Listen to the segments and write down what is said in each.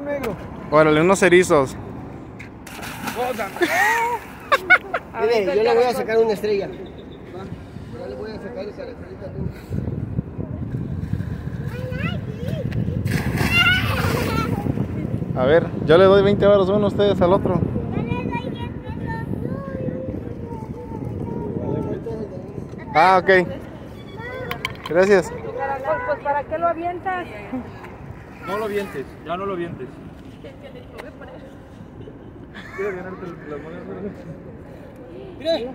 negro. Órale, unos erizos. Mire, yo le voy a sacar una estrella. Va, Ya le voy a sacar esa estrellita. tú. A ver, yo le doy 20 baros uno a ustedes al otro. Ah, ok. Gracias. Caracol, pues ¿para qué lo avientas? No lo vientes, ya no lo vientes. ¿Quieres ganarte las monedas? Mire,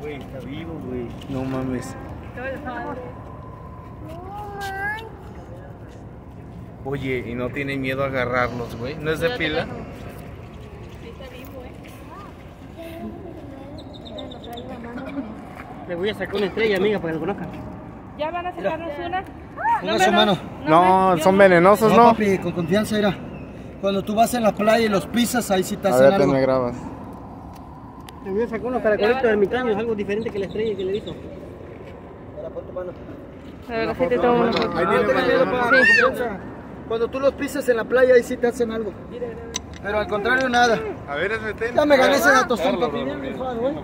Güey, está vivo, güey. No mames. Oye, y no tiene miedo a agarrarlos, güey. ¿No es de pila? Le voy a sacar una estrella, amiga, para que lo conozcan. ¿Ya van a sacarnos una? Ponga su mano. No, son venenosos, No, ¿no? papi, con confianza era. Cuando tú vas en la playa y los pisas, ahí sí te A hacen ver, te algo. me grabas. Le voy a sacar unos caracolitos ermitaños, algo diferente que la estrella que le hizo. Ahora pon tu mano. A ver, así te tomo una foto. Ahí tiene. Cuando tú los pisas en la playa, ahí sí te hacen algo. Pero al contrario, nada. A ver, es Ya me gané ese datostón, papi. Bien rifado, ¿eh?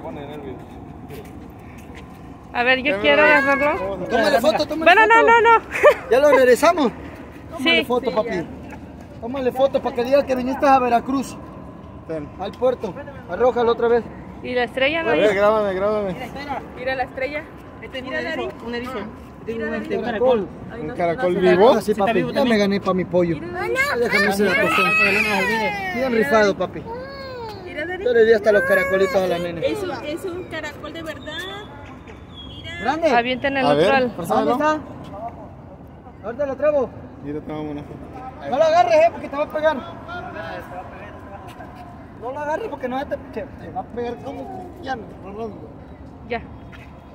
A ver, yo quiero agarrarlo. Tómale foto, tómale Bueno, foto. no, no, no. ¿Ya lo regresamos? Tómale Sí. foto, papi. Tómale foto para que diga que viniste a Veracruz, Ten. al puerto. Arrójalo otra vez. ¿Y la estrella no A ver, grábame, grábame. Mira la estrella. Este es un erizo, un erizo. Es un, un caracol. ¿Un caracol vivo? Así, está papi. vivo Ya me gané para mi pollo. Déjame no nos olvide. Bien rifado, papi. Mira, Yo le di hasta los caracolitos a la un, es un caracol de verdad. Grande. Avienten el A ver, neutral. ¿Dónde está? Ahorita lo traigo. Mira, tomamos una foto. No lo agarres, eh, porque te va a pegar. No lo agarres porque no te, te, te va a pegar como ya, Ya.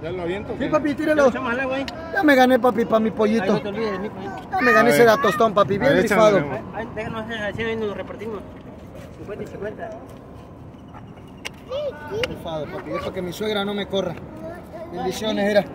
¿Ya lo aviento? Sí, papi, tíralo. al. Ya me gané, papi, para mi pollito. no te olvides de mí. Ya me gané ese ver. datostón, papi, bien rifado. Déjanos hacer así, ahí nos repartimos. 50 y 50. Rifado, papi, es para que mi suegra no me corra. Bendiciones, era.